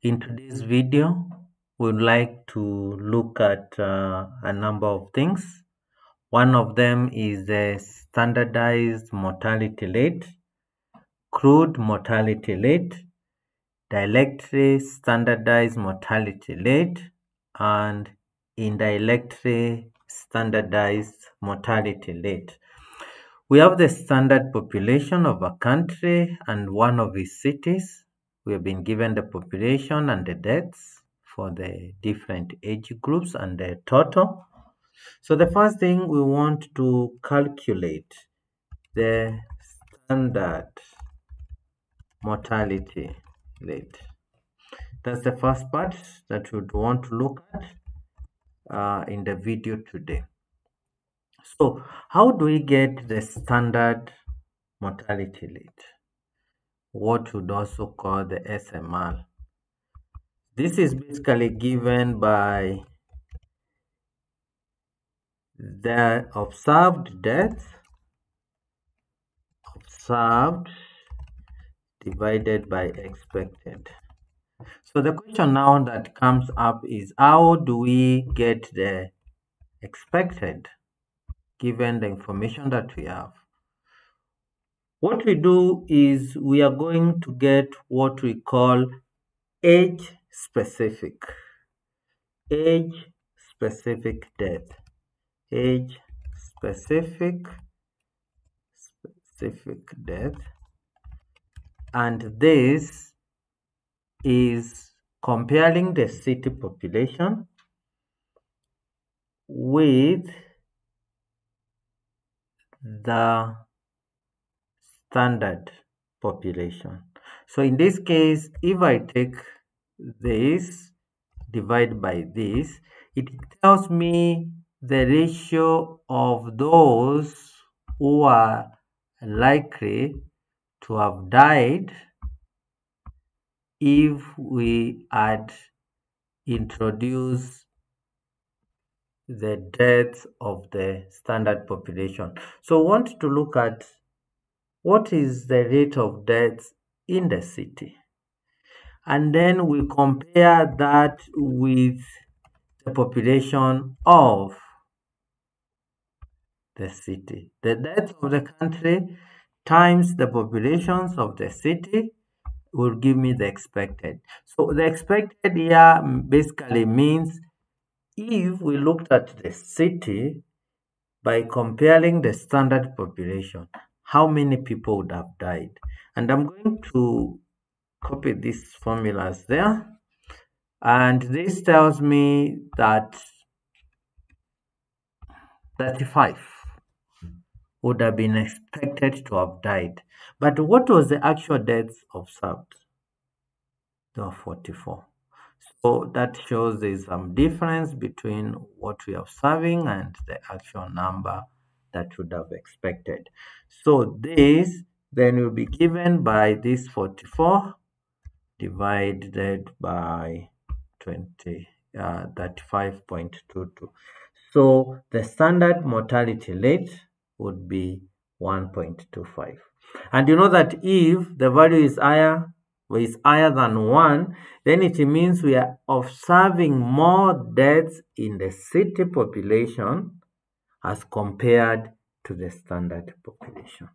In today's video, we'd like to look at uh, a number of things. One of them is the standardized mortality rate, crude mortality rate, direct standardized mortality rate, and indirect standardized mortality rate. We have the standard population of a country and one of its cities we have been given the population and the deaths for the different age groups and the total. So the first thing we want to calculate the standard mortality rate. That's the first part that we would want to look at uh, in the video today. So how do we get the standard mortality rate? What would also call the SMR. This is basically given by the observed death observed divided by expected. So the question now that comes up is how do we get the expected given the information that we have? What we do is we are going to get what we call age specific. Age specific death. Age specific specific death. And this is comparing the city population with the standard population. So in this case, if I take this, divide by this, it tells me the ratio of those who are likely to have died if we had introduced the deaths of the standard population. So I want to look at what is the rate of deaths in the city? And then we compare that with the population of the city. The death of the country times the populations of the city will give me the expected. So the expected here basically means if we looked at the city by comparing the standard population how many people would have died. And I'm going to copy these formulas there. And this tells me that 35 would have been expected to have died. But what was the actual deaths observed? There were 44. So that shows there is some difference between what we are observing and the actual number that would have expected. So this then will be given by this 44 divided by 20, uh, 35.22. So the standard mortality rate would be 1.25. And you know that if the value is higher, is higher than 1, then it means we are observing more deaths in the city population as compared to the standard population.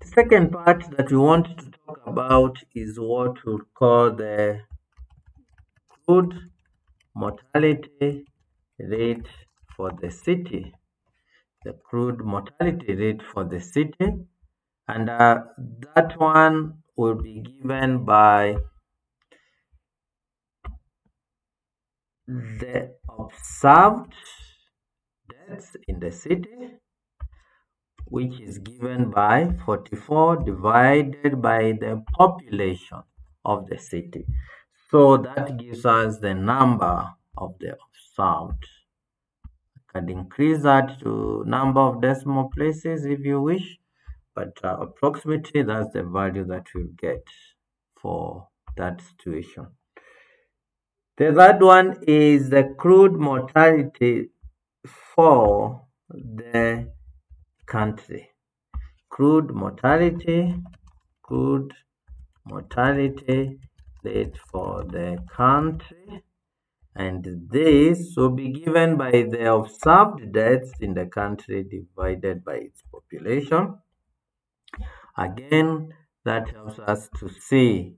The second part that we want to talk about is what we call the crude mortality rate for the city. The crude mortality rate for the city, and uh, that one will be given by the observed in the city which is given by 44 divided by the population of the city. So that gives us the number of the observed. I can increase that to number of decimal places if you wish, but uh, approximately that's the value that we'll get for that situation. The third one is the crude mortality for the country. Crude mortality, crude mortality rate for the country and this will be given by the observed deaths in the country divided by its population. Again, that helps us to see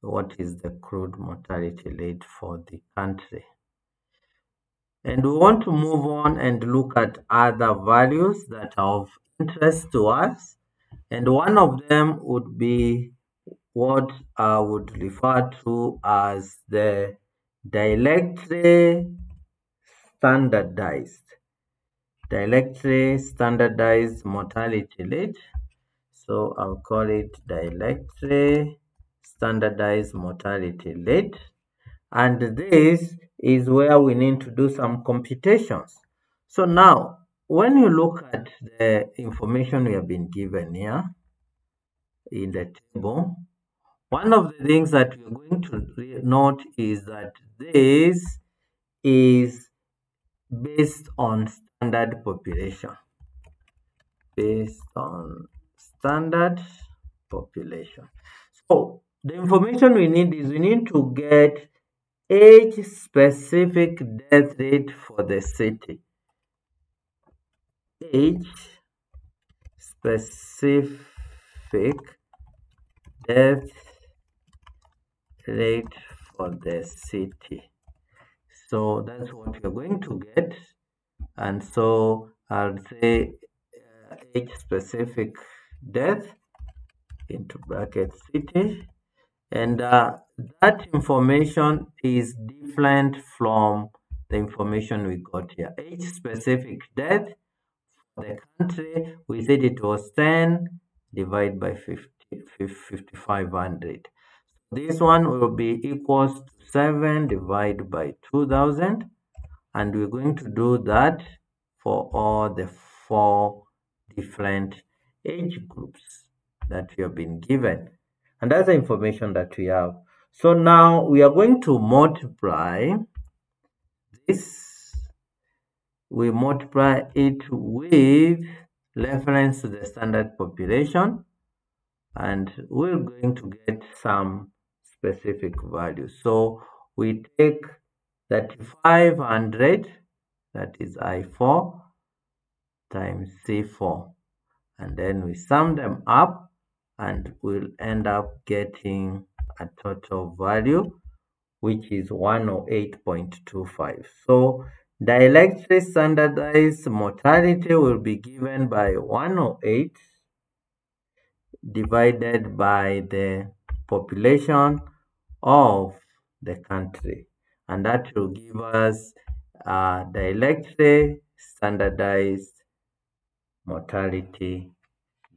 what is the crude mortality rate for the country. And we want to move on and look at other values that are of interest to us. And one of them would be what I would refer to as the direct standardized. Direct standardized mortality rate. So I'll call it direct standardized mortality rate. And this is where we need to do some computations so now when you look at the information we have been given here in the table one of the things that we're going to note is that this is based on standard population. Based on standard population. So the information we need is we need to get age specific death rate for the city. Age specific death rate for the city so that's what you're going to get and so I'll say uh, age specific death into bracket city and uh, that information is different from the information we got here. Age specific death for the country we said it was 10 divided by 50 5500 this one will be equals to 7 divided by 2000 and we're going to do that for all the four different age groups that we have been given and that's the information that we have. So now we are going to multiply this. We multiply it with reference to the standard population. And we're going to get some specific value. So we take that 500 that is I4 times C4 and then we sum them up and we'll end up getting a total value which is 108.25. So direct standardized mortality will be given by 108 divided by the population of the country and that will give us uh, the direct standardized mortality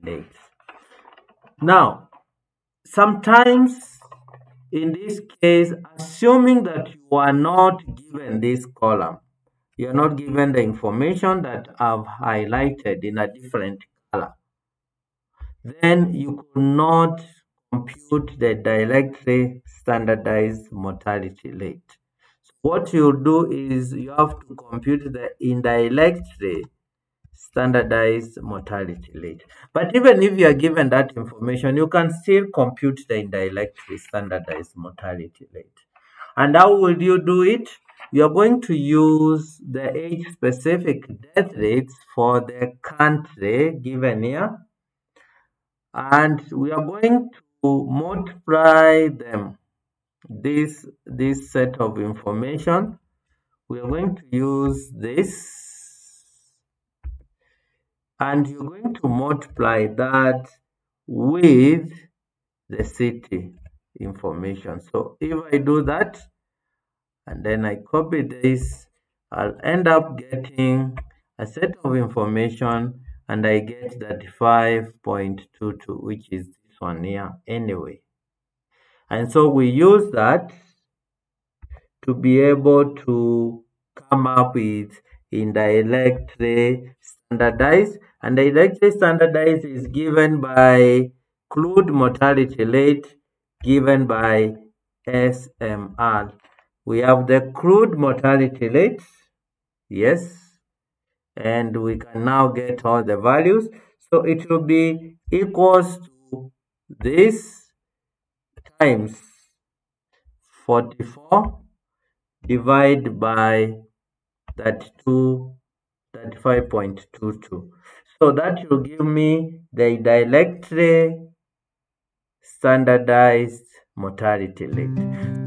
rate. Now, sometimes in this case, assuming that you are not given this column, you are not given the information that I've highlighted in a different color, then you could not compute the direct standardized mortality rate. So what you do is you have to compute the indirect standardized mortality rate. But even if you are given that information, you can still compute the indirect standardized mortality rate. And how will you do it? You are going to use the age-specific death rates for the country given here. And we are going to multiply them this this set of information we are going to use this and you're going to multiply that with the city information. So if i do that and then i copy this i'll end up getting a set of information and i get that 5.22 which is this one here anyway. And so we use that to be able to come up with indirect standardized and the dielectric standardized is given by crude mortality rate given by SMR. We have the crude mortality rate, yes, and we can now get all the values. So it will be equals to this times 44 divided by 32 35.22 so that will give me the direct standardized mortality rate